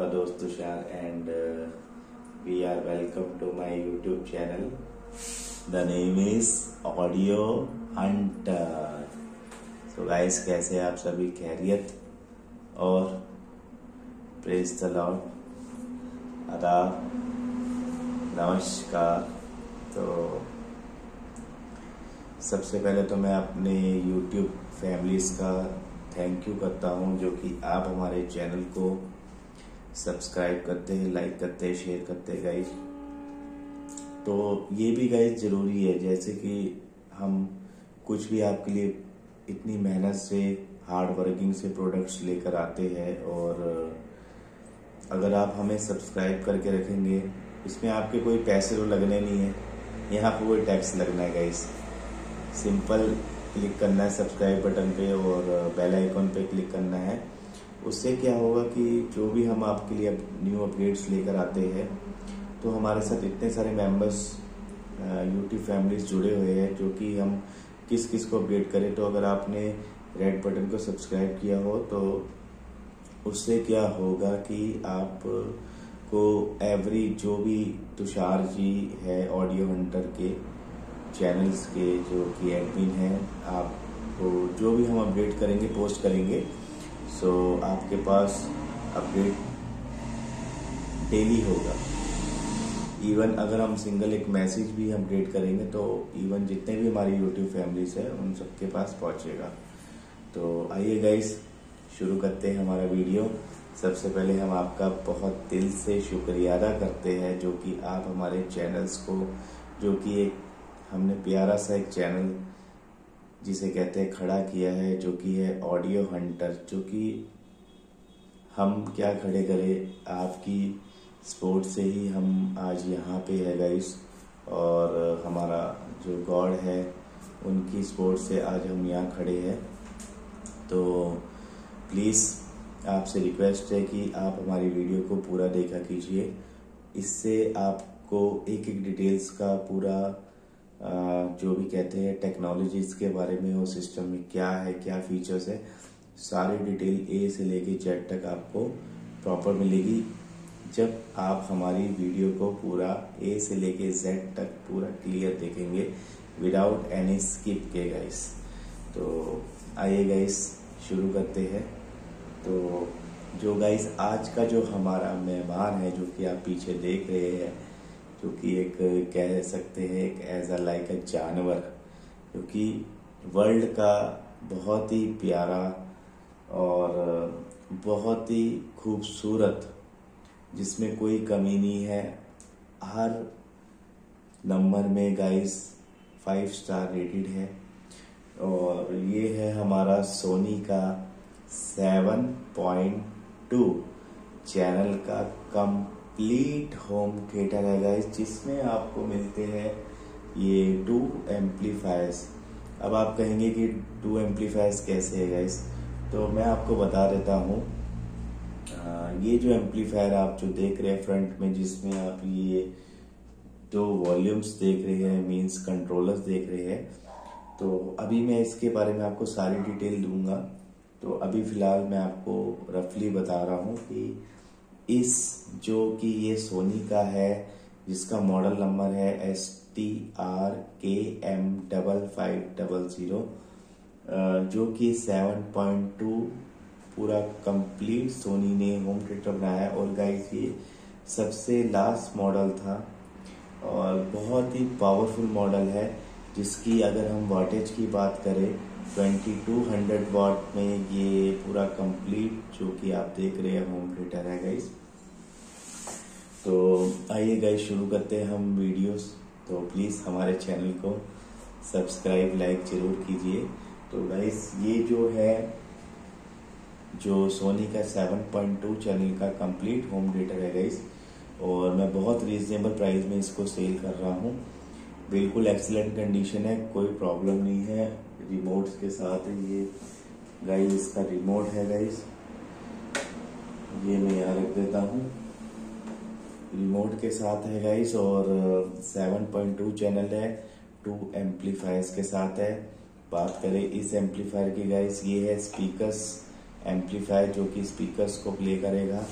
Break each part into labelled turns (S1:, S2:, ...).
S1: आपका दोस्त Tushar and we are welcome to my YouTube channel the name is audio hunter so guys कैसे आप सभी? खैरियत और प्रेस द लॉर्ड आदाब नमस्कार। तो सबसे पहले तो मैं अपने YouTube फैमिलीज़ का थैंक यू करता हूँ, जो कि आप हमारे चैनल को सब्सक्राइब करते हैं लाइक करते हैं शेयर करते हैं गाइज़ तो ये भी गाइज़ ज़रूरी है, जैसे कि हम कुछ भी आपके लिए इतनी मेहनत से हार्ड वर्किंग से प्रोडक्ट्स लेकर आते हैं और अगर आप हमें सब्सक्राइब करके रखेंगे, इसमें आपके कोई पैसे तो लगने नहीं है। यहाँ पर कोई टैक्स लगना है गाइस सिंपल क्लिक करना है सब्सक्राइब बटन पे और बेल आइकॉन पे क्लिक करना है। उससे क्या होगा कि जो भी हम आपके लिए न्यू अपडेट्स लेकर आते हैं तो हमारे साथ इतने सारे मेंबर्स यूट्यूब फैमिलीज़ जुड़े हुए हैं, जो कि हम किस किस को अपडेट करें। तो अगर आपने रेड बटन को सब्सक्राइब किया हो तो उससे क्या होगा कि आप को एवरी जो भी तुषार जी है ऑडियो हंटर के चैनल्स के, जो कि एडमिन हैं, आपको जो भी हम अपडेट करेंगे पोस्ट करेंगे सो आपके पास अपडेट डेली होगा। इवन अगर हम सिंगल एक मैसेज भी अपडेट करेंगे तो इवन जितने भी हमारी यूट्यूब फैमिलीज़ है, उन सबके पास पहुंचेगा। तो आइए गाइस शुरू करते हैं हमारा वीडियो सबसे पहले हम आपका बहुत दिल से शुक्रिया अदा करते हैं, जो कि आप हमारे चैनल्स को, जो कि एक हमने प्यारा सा एक चैनल जिसे कहते हैं खड़ा किया है, जो कि है ऑडियो हंटर जो कि हम क्या खड़े करें, आपकी स्पोर्ट से ही हम आज यहाँ पे है गाइस और हमारा जो गॉड है, उनकी स्पोर्ट से आज हम यहाँ खड़े हैं। तो प्लीज़ आपसे रिक्वेस्ट है कि आप हमारी वीडियो को पूरा देखा कीजिए। इससे आपको एक एक डिटेल्स का पूरा जो भी कहते हैं टेक्नोलॉजीज़ के बारे में, वो सिस्टम में क्या है, क्या फीचर्स है, सारी डिटेल ए से लेके जेड तक आपको प्रॉपर मिलेगी। जब आप हमारी वीडियो को पूरा ए से लेके जेड तक पूरा क्लियर देखेंगे विदाउट एनी स्किप के गाइस तो आइए गाइस शुरू करते हैं। तो जो गाइस आज का जो हमारा मेहमान है, जो कि आप पीछे देख रहे हैं जो कि एक कह सकते हैं, एक एज अ लाइक अ जानवर जो कि वर्ल्ड का बहुत ही प्यारा और बहुत ही खूबसूरत, जिसमें कोई कमी नहीं है। हर नंबर में गाइस फाइव स्टार रेटेड है। और ये है हमारा सोनी का सेवन पॉइंट टू चैनल का कम कंप्लीट होम थिएटर है गाइस जिसमें आपको मिलते हैं ये टू एम्पलीफायर्स अब आप कहेंगे कि टू एम्पलीफायर्स कैसे है गाइस तो मैं आपको बता देता हूँ। ये जो एम्पलीफायर आप जो देख रहे हैं फ्रंट में, जिसमें आप ये दो वॉल्यूम्स देख रहे हैं मींस कंट्रोलर्स देख रहे हैं तो अभी मैं इसके बारे में आपको सारी डिटेल दूँगा। तो अभी फ़िलहाल मैं आपको रफली बता रहा हूँ कि इस जो कि ये सोनी का है, जिसका मॉडल नंबर है S T R K M double five double zero जो कि सेवन पॉइंट टू पूरा कंप्लीट सोनी ने होम थिएटर बनाया है। और गाइस ये सबसे लास्ट मॉडल था और बहुत ही पावरफुल मॉडल है, जिसकी अगर हम वाटेज की बात करें 2200 वाट में ये पूरा कंप्लीट जो कि आप देख रहे हैं होम थिएटर है गाइस तो आइए गाइस शुरू करते हैं हम वीडियोस तो प्लीज़ हमारे चैनल को सब्सक्राइब लाइक ज़रूर कीजिए। तो गाइस ये जो है, जो सोनी का 7.2 चैनल का कंप्लीट होम थिएटर है गाइस और मैं बहुत रीजनेबल प्राइस में इसको सेल कर रहा हूँ। बिल्कुल एक्सीलेंट कंडीशन है, कोई प्रॉब्लम नहीं है। रिमोट्स के साथ ये। गाइस इसका रिमोट है गाइस ये मैं यहाँ रख देता हूँ। रिमोट के साथ है गाइस और 7.2 चैनल है टू एम्पलीफायर्स के साथ है। बात करें इस एम्पलीफायर की गाइस ये है स्पीकर्स एम्पलीफायर जो कि स्पीकर्स को प्ले करेगा।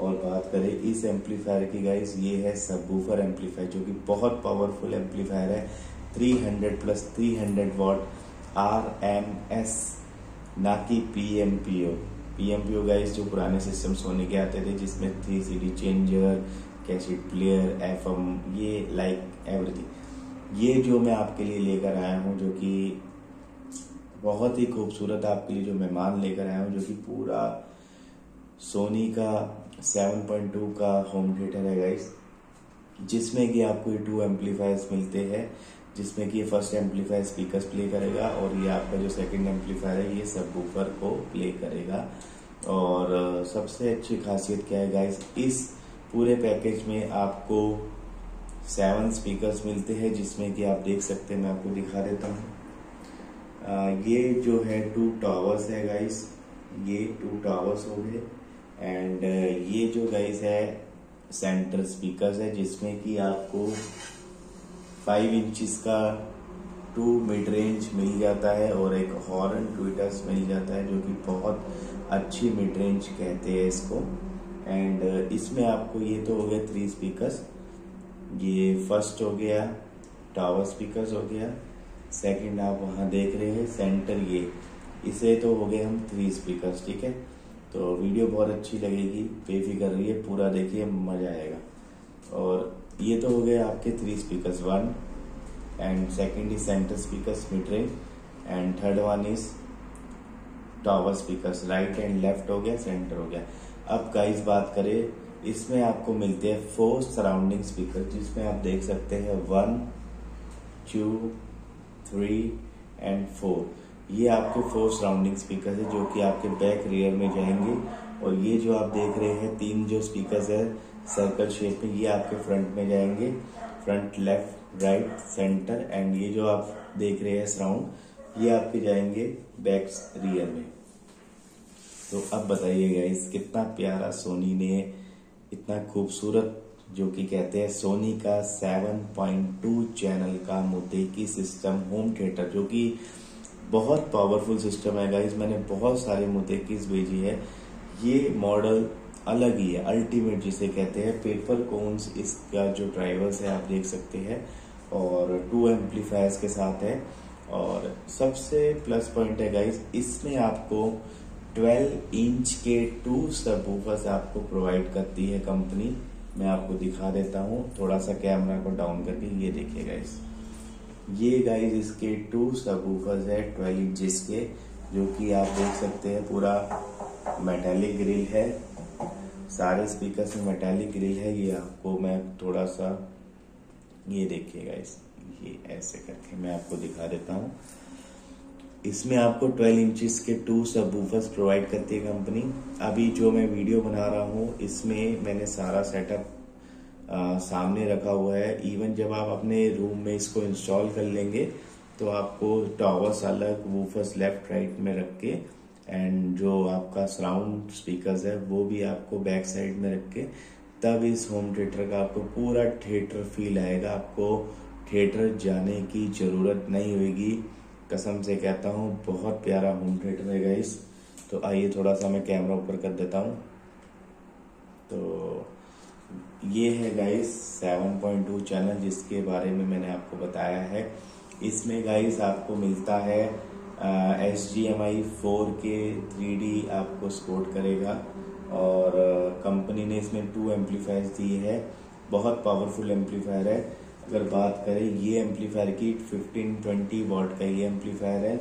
S1: और बात करें इस एम्पलीफायर की गाइस ये है सबवूफर एम्पलीफायर जो कि बहुत पावरफुल एम्पलीफायर है। 300 plus 300 watt R M S ना कि P M P O P M P O guys जो पुराने सिस्टम सोने के आते थे, जिसमें three C D changer cassette player F M ये लाइक एवरीथिंग ये जो मैं आपके लिए लेकर आया हूँ, जो कि बहुत ही खूबसूरत आपके लिए जो मेहमान लेकर आया हूँ, जो कि पूरा सोनी का 7.2 का होम थिएटर है गाइस जिसमें कि आपको ये टू एम्पलीफायर्स मिलते हैं, जिसमें कि फ़र्स्ट एम्पलीफायर स्पीकर्स प्ले करेगा और ये आपका जो सेकंड एम्पलीफायर है, ये सबको प्ले करेगा। और सबसे अच्छी खासियत क्या है गाइस इस पूरे पैकेज में आपको सेवन स्पीकर्स मिलते हैं, जिसमें कि आप देख सकते हैं, मैं आपको दिखा देता हूँ। ये जो है टू टावर्स है गाइस ये टू टावर्स हो गए. एंड ये जो गाइस है सेंटर स्पीकर्स है, जिसमें कि आपको फाइव इंचिस का टू मिड रेंज मिल जाता है और एक हॉर्न ट्विटर्स मिल जाता है, जो कि बहुत अच्छी मिड रेंज कहते हैं इसको। एंड uh, इसमें आपको ये तो हो गया थ्री स्पीकर्स ये फ़र्स्ट हो गया टावर स्पीकर्स हो गया. सेकंड आप वहाँ देख रहे हैं सेंटर ये. इसे तो हो गए हम थ्री स्पीकर्स ठीक है? तो वीडियो बहुत अच्छी लगेगी बेफिक्र रहिए पूरा देखिए मज़ा आएगा. और ये तो हो गए आपके three speakers one and second is center speakers mid range and third one is tower speaker right and left हो गया सेंटर हो गया। अब गाइस बात करें, इसमें आपको मिलते हैं फोर सराउंडिंग स्पीकर जिसमें आप देख सकते हैं one two three and four ये आपके फोर सराउंडिंग स्पीकर है, जो कि आपके बैक रियर में जाएँगे। और ये जो आप देख रहे हैं, तीन जो स्पीकर है सर्कल शेप में, ये आपके फ्रंट में जाएँगे। Front left right center and ये जो आप देख रहे हैं सराउंड ये आपके जाएँगे बैक रियर में। तो अब बताइएगा इस कितना प्यारा सोनी ने इतना खूबसूरत, जो कि कहते हैं सोनी का 7.2 चैनल का मुद्दे सिस्टम होम थिएटर जो कि बहुत पावरफुल सिस्टम है गाइज़ मैंने बहुत सारे मुतेकिस भेजी है। ये मॉडल अलग ही है अल्टीमेट जिसे कहते हैं। पेपर कोन्स इसका जो ड्राइवर्स है, आप देख सकते हैं, और टू एम्पलीफायर्स के साथ है। और सबसे प्लस पॉइंट है गाइज़ इसमें आपको 12 इंच के टू सब आपको प्रोवाइड करती है कंपनी मैं आपको दिखा देता हूँ थोड़ा सा कैमरा को डाउन करके, ये देखिए गाइज़ ये गाइस इसके टू सबवूफर्स है ट्वेल्व इंचेस के, जो कि आप देख सकते हैं, पूरा मेटेलिक ग्रिल है। सारे स्पीकर में मेटेलिक ग्रिल है, ये आपको मैं थोड़ा सा ये देखिए गाइस ये ऐसे करके मैं आपको दिखा देता हूँ। इसमें आपको 12 इंचेस के टू सबवूफर्स प्रोवाइड करती है कंपनी। अभी जो मैं वीडियो बना रहा हूँ, इसमें मैंने सारा सेटअप सामने रखा हुआ है। इवन जब आप अपने रूम में इसको इंस्टॉल कर लेंगे तो आपको टॉवर्स अलग, वूफर्स लेफ़्ट, राइट में रख के एंड जो आपका सराउंड स्पीकर्स है, वो भी आपको बैक साइड में रख के, तब इस होम थिएटर का आपको पूरा थिएटर फील आएगा। आपको थिएटर जाने की ज़रूरत नहीं होगी। कसम से कहता हूँ, बहुत प्यारा होम थिएटर है गाइस तो आइए थोड़ा सा मैं कैमरा ऊपर कर देता हूँ। तो ये है गाइस 7.2 चैनल जिसके बारे में मैंने आपको बताया है। इसमें गाइस आपको मिलता है H D M I four K three D आपको सपोर्ट करेगा। और कंपनी ने इसमें टू एम्पलीफायर दिए है। बहुत पावरफुल एम्पलीफायर है। अगर बात करें, ये एम्पलीफायर की 15-20 वॉट का ये एम्पलीफायर है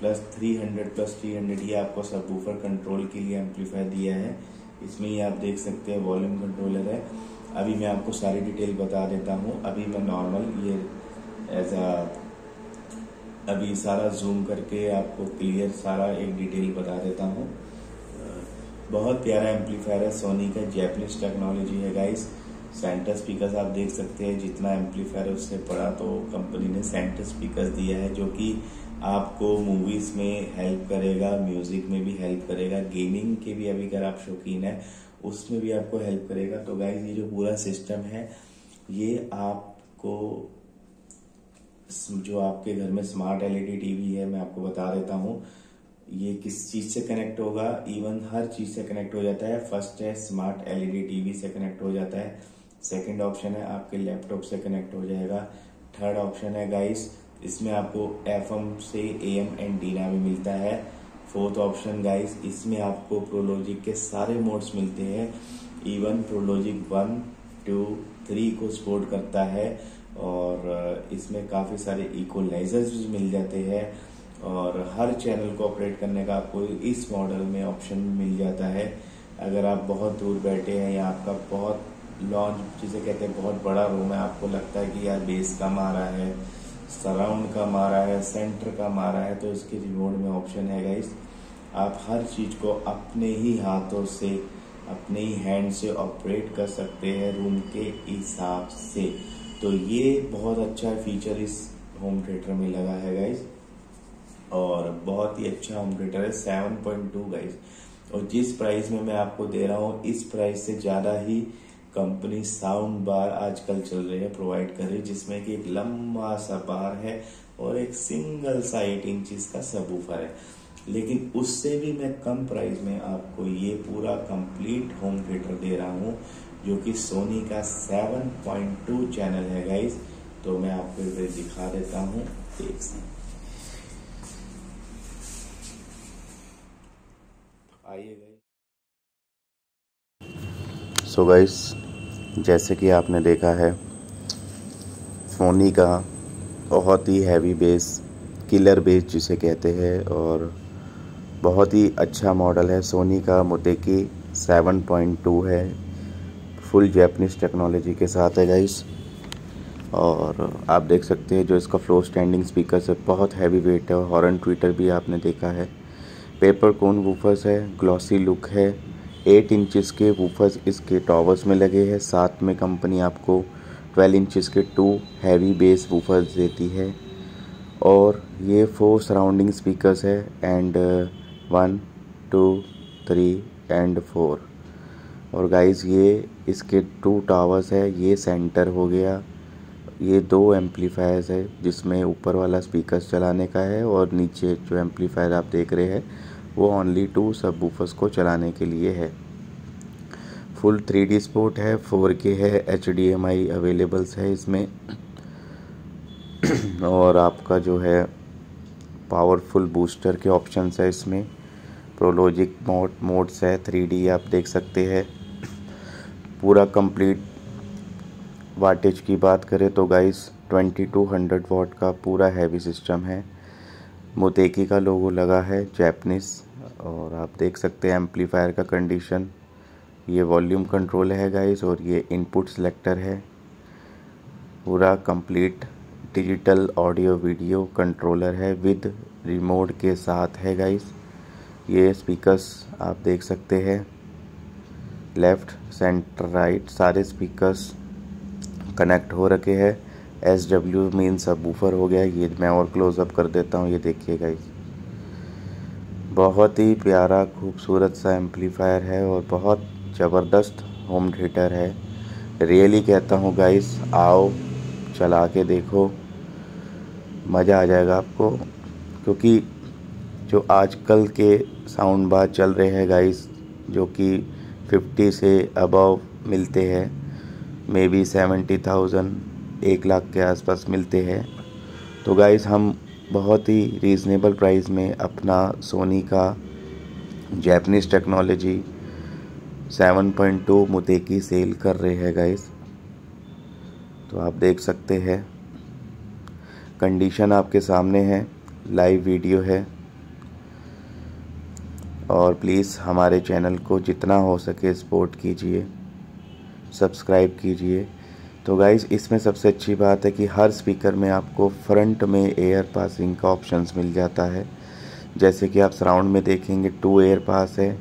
S1: प्लस 300 प्लस 300 ये आपको सब कंट्रोल के लिए एम्पलीफायर दिया है। इसमें ही आप देख सकते हैं वॉल्यूम कंट्रोलर है। अभी मैं आपको सारी डिटेल बता देता हूँ। अभी मैं नॉर्मल ये एज आ अभी सारा जूम करके आपको क्लियर सारा एक डिटेल बता देता हूँ। बहुत प्यारा एम्पलीफायर है सोनी का जैपनीज टेक्नोलॉजी है गाइस सेंटर स्पीकर्स आप देख सकते हैं, जितना एम्पलीफायर उससे पड़ा तो कंपनी ने सेंटर स्पीकर्स दिया है, जो कि आपको मूवीज़ में हेल्प करेगा म्यूज़िक में भी हेल्प करेगा गेमिंग के भी अभी अगर आप शौकीन है, उसमें भी आपको हेल्प करेगा। तो गाइज़ ये जो पूरा सिस्टम है, ये आपको जो आपके घर में स्मार्ट एलईडी टीवी है, मैं आपको बता देता हूँ, ये किस चीज़ से कनेक्ट होगा? इवन हर चीज़ से कनेक्ट हो जाता है। फ़र्स्ट है स्मार्ट एलईडी टीवी से कनेक्ट हो जाता है। सेकंड ऑप्शन है, आपके लैपटॉप से कनेक्ट हो जाएगा। थर्ड ऑप्शन है गाइस इसमें आपको एफएम से ए एम एंड डीना भी मिलता है। फोर्थ ऑप्शन गाइस इसमें आपको प्रोलॉजिक के सारे मोड्स मिलते हैं। Even pro logic one two three को सपोर्ट करता है और इसमें काफ़ी सारे इक्वलाइजर्स भी मिल जाते हैं और हर चैनल को ऑपरेट करने का आपको इस मॉडल में ऑप्शन मिल जाता है। अगर आप बहुत दूर बैठे हैं या आपका बहुत लॉन्च जिसे कहते हैं बहुत बड़ा रूम है। आपको लगता है कि यार बेस कम आ रहा है सराउंड कम आ रहा है सेंटर कम आ रहा है तो इसके रिमोट में ऑप्शन है गाइस आप हर चीज़ को अपने ही हाथों से, अपने ही हैंड से ऑपरेट कर सकते हैं रूम के हिसाब से। तो ये बहुत अच्छा फीचर इस होम थिएटर में लगा है गाइस और बहुत ही अच्छा होम थिएटर है सेवन पॉइंट टू गाइस और जिस प्राइस में मैं आपको दे रहा हूँ, इस प्राइस से ज़्यादा ही कंपनी साउंड बार आजकल चल रही है प्रोवाइड कर रही है, जिसमें कि एक लंबा सा बार है और एक सिंगल सा एट इंच का सबूफर है। लेकिन उससे भी मैं कम प्राइस में आपको ये पूरा कंप्लीट होम थिएटर दे रहा हूँ, जो कि सोनी का 7.2 चैनल है गाइस तो मैं आपको इधर दिखा देता हूँ एक आइए सो गाइस जैसे कि आपने देखा है सोनी का बहुत ही हैवी बेस किलर बेस जिसे कहते हैं और बहुत ही अच्छा मॉडल है। सोनी का मोटेकी 7.2 है फुल जैपनीज टेक्नोलॉजी के साथ है गाइस और आप देख सकते हैं जो इसका फ्लो स्टैंडिंग स्पीकर है बहुत हैवी वेट है और हॉर्न ट्विटर भी आपने देखा है। पेपर कोन वूफर्स है ग्लॉसी लुक है एट इंचज़ के वूफर्स इसके टॉवर्स में लगे हैं। साथ में कंपनी आपको ट्वेल्व इंचज़ के टू हैवी बेस वूफर्स देती है। और ये फोर सराउंडिंग स्पीकर्स है and one two three and four और गाइस ये इसके टू टावर्स है। ये सेंटर हो गया। ये दो एम्पलीफायर्स है जिसमें ऊपर वाला स्पीकर्स चलाने का है और नीचे जो एम्पलीफायर आप देख रहे हैं वो ओनली टू सबको चलाने के लिए है। फुल थ्री डी स्पोर्ट है फोर के है H D M I availables है इसमें। और आपका जो है पावरफुल बूस्टर के ऑप्शंस है इसमें। प्रोलॉजिक मोड मोड्स है थ्री डी आप देख सकते हैं। पूरा कंप्लीट वाटेज की बात करें तो गाइस 2200 वॉट का पूरा हैवी सिस्टम है। मोतेकी का लोगो लगा है जैपनीस और आप देख सकते हैं एम्पलीफायर का कंडीशन ये वॉल्यूम कंट्रोल है गाइस और ये इनपुट सेलेक्टर है। पूरा complete digital audio video controller है विद रिमोट के साथ है गाइस ये स्पीकर्स आप देख सकते हैं। लेफ़्ट सेंटर राइट सारे स्पीकर्स कनेक्ट हो रखे हैं। एस डब्ल्यू मीन सब हो गया। ये मैं और क्लोज़अप कर देता हूँ। ये देखिए इस बहुत ही प्यारा, खूबसूरत सा एम्पलीफायर है और बहुत ज़बरदस्त होम थिएटर है। रियली कहता हूँ गाइस आओ, चला के देखो। मज़ा आ जाएगा आपको, क्योंकि जो आजकल के साउंड बार चल रहे हैं गाइस जो कि 50 से अबव मिलते हैं मे बी सेवेंटी थाउज़ेंड एक लाख के आसपास मिलते हैं। तो गाइस हम बहुत ही रीज़नेबल प्राइस में अपना सोनी का जैपनीज़ टेक्नोलॉजी 7.2 मुद्दे की सेल कर रहे हैं गाइस तो आप देख सकते हैं कंडीशन आपके सामने है लाइव वीडियो है. और प्लीज़ हमारे चैनल को जितना हो सके सपोर्ट कीजिए सब्सक्राइब कीजिए. तो गाइज़ इसमें सबसे अच्छी बात है कि हर स्पीकर में आपको फ्रंट में एयर पासिंग का ऑप्शंस मिल जाता है। जैसे कि आप सराउंड में देखेंगे टू एयर पास है।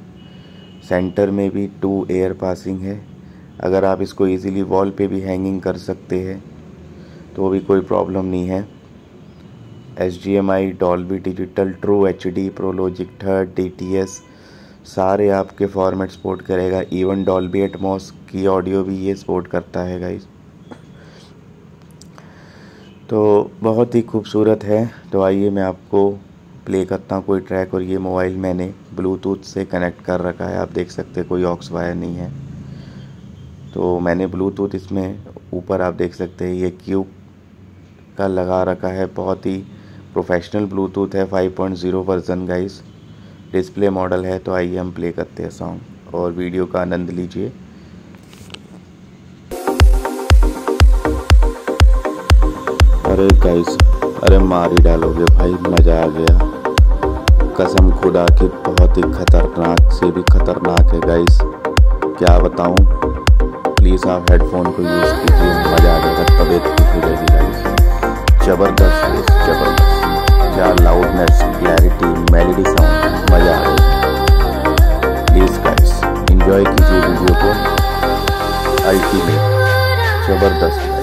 S1: सेंटर में भी टू एयर पासिंग है। अगर आप इसको इजीली वॉल पे भी हैंगिंग कर सकते हैं तो भी कोई प्रॉब्लम नहीं है। H D M I Dolby digital true H D pro logic third D T S सारे आपके फॉर्मेट सपोर्ट करेगा। इवन डॉल्बी एटमॉस की ऑडियो भी ये सपोर्ट करता है गाइस तो बहुत ही खूबसूरत है। तो आइए मैं आपको प्ले करता हूँ कोई ट्रैक और ये मोबाइल मैंने ब्लूटूथ से कनेक्ट कर रखा है। आप देख सकते हैं कोई ऑक्स वायर नहीं है। तो मैंने ब्लूटूथ इसमें ऊपर आप देख सकते हैं ये क्यूब का लगा रखा है। बहुत ही प्रोफेशनल ब्लूटूथ है 5.0 वर्जन गाइस डिस्प्ले मॉडल है तो आइए हम प्ले करते हैं सॉन्ग और वीडियो का आनंद लीजिए। अरे गाइस अरे मार ही डालोगे भाई, मज़ा आ गया। कसम खुदा की बहुत ही खतरनाक से भी खतरनाक है गाइस क्या बताऊँ? प्लीज़ आप हेडफोन को यूज़ कीजिए, मज़ा आ जाएगा तबीयत खुश हो जाएगी गाइस ज़बरदस्त ज़बरदस्त। क्या लाउडनेस क्लैरिटी मेलोडी साउंड मज़ा आ जाएगा प्लीज़ गाइस इंजॉय कीजिए वीडियो को। अल्टीमेट ज़बरदस्त।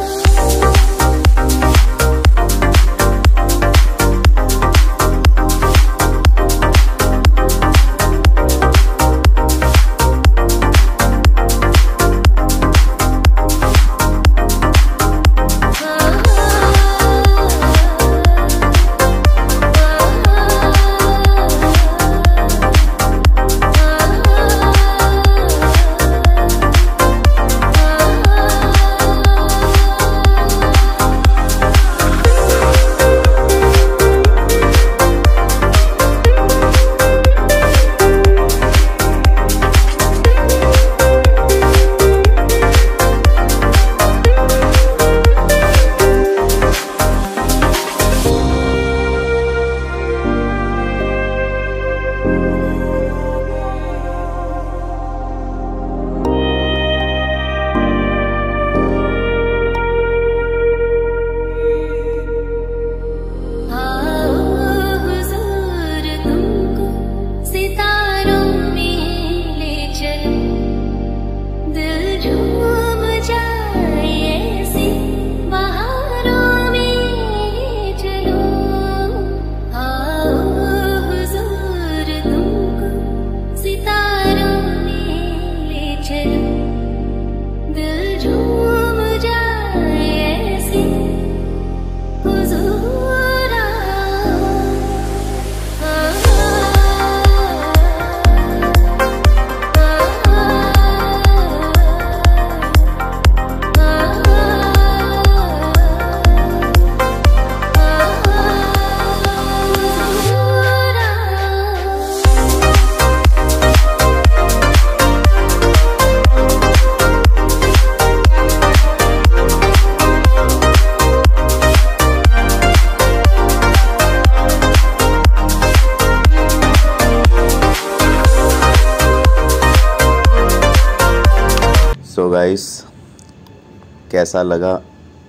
S1: कैसा लगा?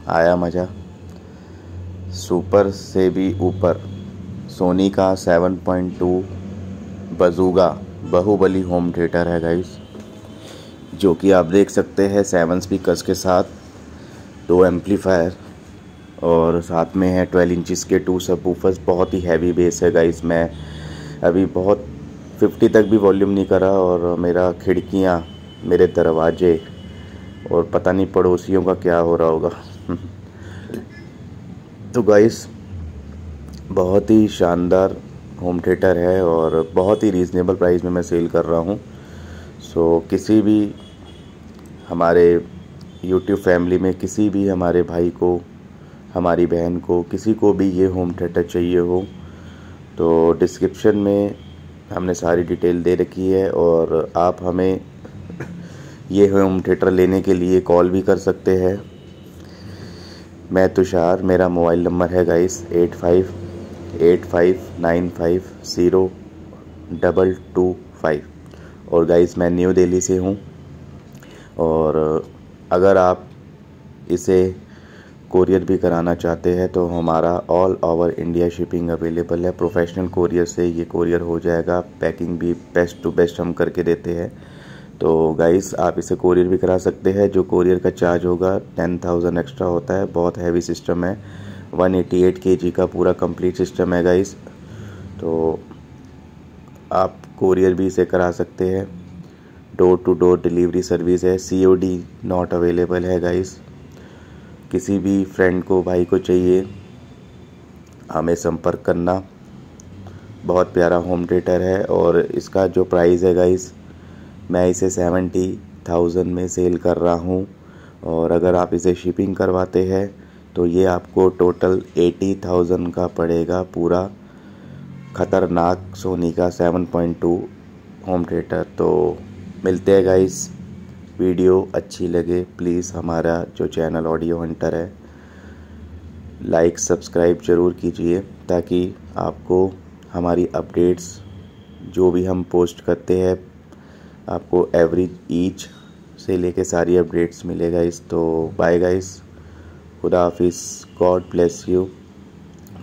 S1: आया मज़ा। सुपर से भी ऊपर। सोनी का 7.2 बजूगा। बाहुबली होम थिएटर है गाइस जो कि आप देख सकते हैं सेवन स्पीकर्स के साथ। दो एम्पलीफायर और साथ में है 12 इंचिस के टू सब बहुत ही हैवी बेस है गाइस मैं अभी बहुत 50 तक भी वॉल्यूम नहीं करा और मेरा खिड़कियाँ मेरे दरवाजे और पता नहीं पड़ोसियों का क्या हो रहा होगा। तो गाइस बहुत ही शानदार होम थिएटर है और बहुत ही रीज़नेबल प्राइस में मैं सेल कर रहा हूँ। सो किसी भी हमारे यूट्यूब फैमिली में, किसी भी हमारे भाई को, हमारी बहन को, किसी को भी ये होम थिएटर चाहिए हो तो डिस्क्रिप्शन में हमने सारी डिटेल दे रखी है और आप हमें ये होम थिएटर लेने के लिए कॉल भी कर सकते हैं। मैं तुषार, मेरा मोबाइल नंबर है guys, eight five eight five, nine five, zero double two five. और गाइस, मैं न्यू दिल्ली से हूँ। और अगर आप इसे कोरियर भी कराना चाहते हैं तो हमारा all over India shipping available है। प्रोफेशनल कोरियर से ये कोरियर हो जाएगा। पैकिंग भी बेस्ट टू बेस्ट हम करके देते हैं। तो गाइस आप इसे कोरियर भी करा सकते हैं, जो कोरियर का चार्ज होगा टेन थाउज़ेंड एक्स्ट्रा होता है, बहुत हैवी सिस्टम है। One eighty eight K G का पूरा कंप्लीट सिस्टम है गाइस तो आप कोरियर भी इसे करा सकते हैं। Door to door delivery service है C O D not available है गाइस किसी भी फ्रेंड को, भाई को चाहिए, हमें संपर्क करना। बहुत प्यारा होम थिएटर है और इसका जो प्राइस है गाइस मैं इसे सेवेंटी थाउज़ेंड में सेल कर रहा हूँ और अगर आप इसे शिपिंग करवाते हैं तो ये आपको टोटल एटी थाउज़ेंड का पड़ेगा पूरा ख़तरनाक सोनी का seven point two home theater. तो मिलते हैं गाइस वीडियो अच्छी लगे प्लीज़ हमारा जो चैनल ऑडियो हंटर है लाइक सब्सक्राइब ज़रूर कीजिए, ताकि आपको हमारी अपडेट्स जो भी हम पोस्ट करते हैं आपको एवरेज ईच से लेके सारी अपडेट्स मिलेगा इस तो बाय गाइस खुदा हाफिज़. God bless you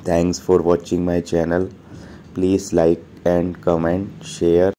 S1: thanks for watching my channel please like and comment share